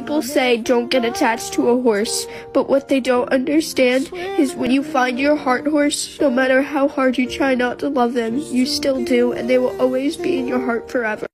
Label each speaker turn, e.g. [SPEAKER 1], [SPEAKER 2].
[SPEAKER 1] people say don't get attached to a horse, but what they don't understand is when you find your heart horse, no matter how hard you try not to love them, you still do, and they will always be in your heart forever.